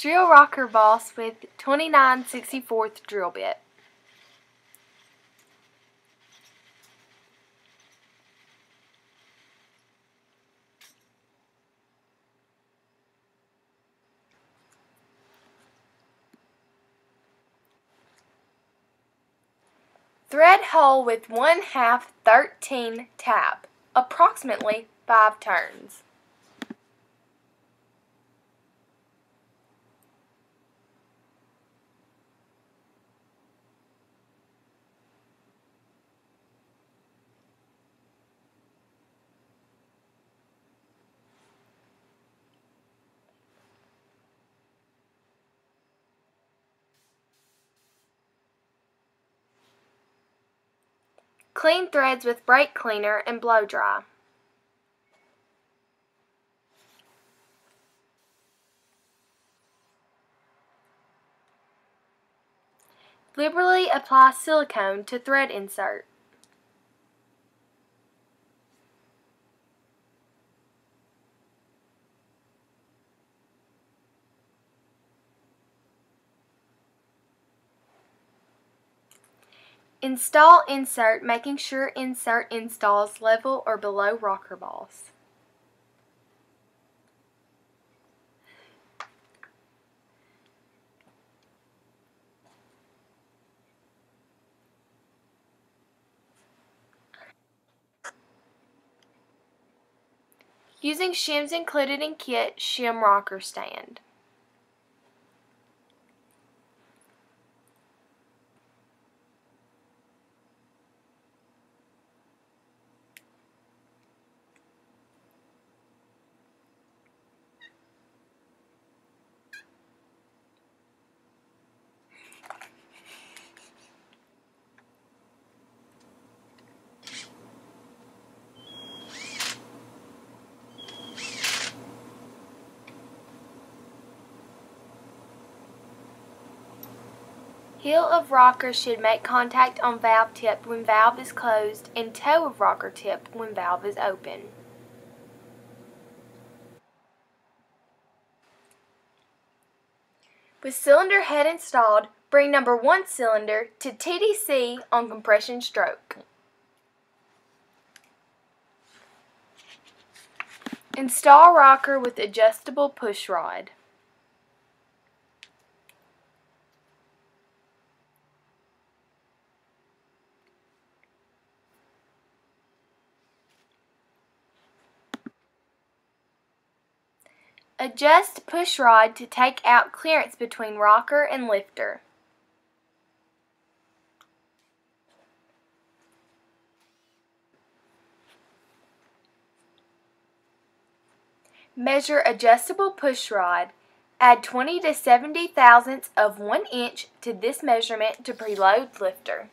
Drill rocker boss with 29 64th drill bit. Thread hole with 1 half 13 tap, approximately 5 turns. Clean threads with brake cleaner and blow dry. Liberally apply silicone to thread insert. Install insert, making sure insert installs level or below rocker boss. Using shims included in kit, shim rocker stand. Heel of rocker should make contact on valve tip when valve is closed and toe of rocker tip when valve is open. With cylinder head installed, bring number 1 cylinder to TDC on compression stroke. Install rocker with adjustable push rod. Adjust push rod to take out clearance between rocker and lifter. Measure adjustable push rod. Add 20 to 70 thousandths of 1 inch to this measurement to preload lifter.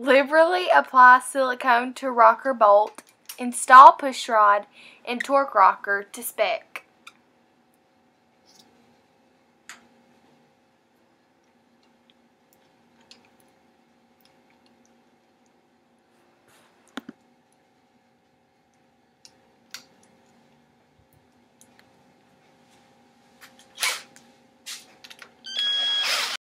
Liberally apply silicone to rocker bolt, install push rod, and torque rocker to spec.